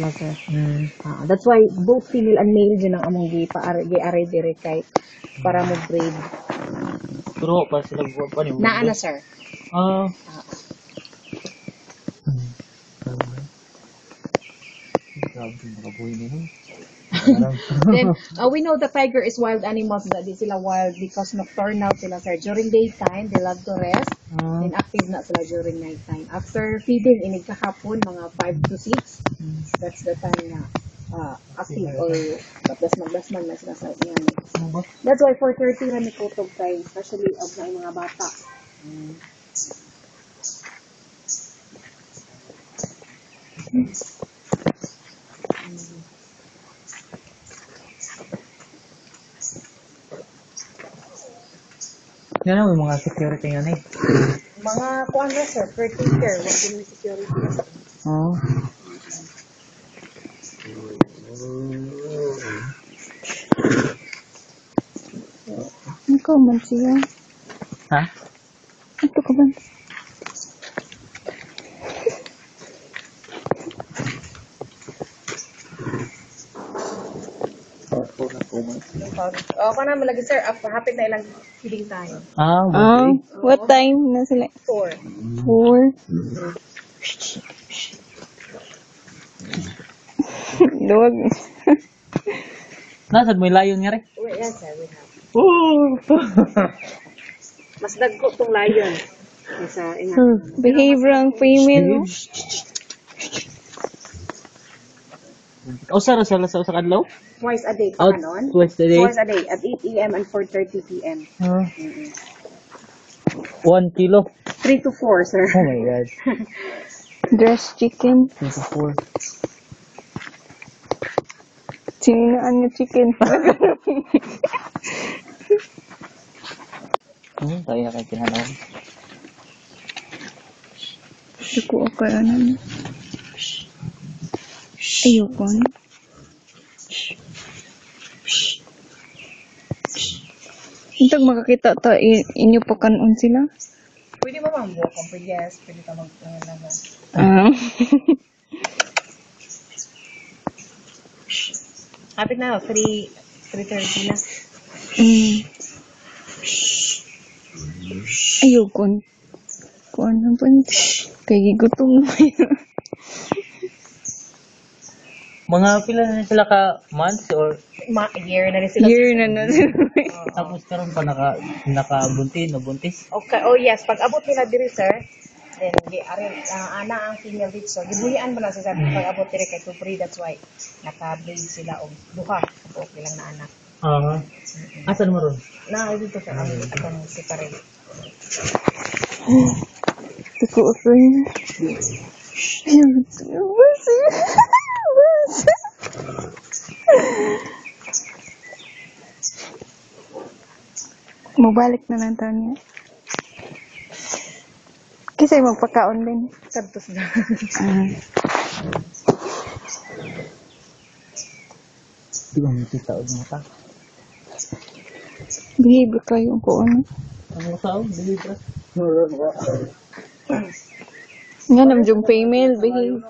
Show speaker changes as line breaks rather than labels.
sila sir.
Hmm.
Ah, that's why both female and male dyan ang among gi paare gi are dire kay para mo breed.
Pero pa sila buwan pa ni.
Naa na sir.
Ah.
Ah,
Grabe.
Then uh, we know the tiger is wild animals that di sila wild because nocturnal sila sir. During daytime they love to rest.
Ah.
Then active na sila during nighttime. After feeding inig kahapon mga 5 to 6 that's the time na uh, active or tapos magdasman na sila sa ingan.
Ano?
That's why 4.30 na may kutog time, especially of na mga bata.
Yan na, may mga security nga na eh.
Mga kuan na sir, caretaker, wag din security.
Oo.
Ikaw man siya.
Ha?
Ito ka ba?
O, kung naman lagi sir, up, hapit na ilang feeding time.
Ah,
Ah,
buhay.
what time na sila?
4.
Four. Luwag.
Nasad mo yung layon nga rin?
Wait, yes sir, we have.
Oo.
Mas dagko tong lion. Sa ingat.
Hmm. Behavior ang female. no?
O sara sa sa sa kadlaw?
Twice a day
Out
pa kanon.
twice a day.
Twice a day, at 8 a.m. and 4.30 p.m.
Ah,
Mm-mm.
one kilo.
3 to 4, sir.
Oh my god.
Dress chicken.
24.
Sininaan niya chicken.
Hmm, tayo na kayo kinanaw.
Suko ako ano. Ayoko ano. Intag makakita ta i- inyo pa kanon sila.
Pwede ba bang buwak ang yes, pwede ka mag ano naman.
Ah.
Hapit na, 3, 3.30 na.
Mm. Ayoko. Kuan na ba? Kay gutom yun.
Mga pila na sila ka months or
Ma year na rin sila.
Year na na sila.
tapos karon pa naka nakabuntis no buntis.
Okay, oh yes, pag abot nila diri sir, then gi ari ah, ana ang female dito. So gibuhian mo na sa sabi pag abot diri kay to breed that's why naka-breed sila og duha o ilang na anak.
Ah. Asan mo ron?
Na dito sa kami dito kang separate.
Suko ako yun. Ayoko. Basi. Basi. Mabalik na lang tayo niya. Kasi magpakaon din.
Sabtos na.
Ah.
Di ba may kita og mata?
Behave kayo po ano.
Ang sao, dili ba?
Nga nam yung female behave.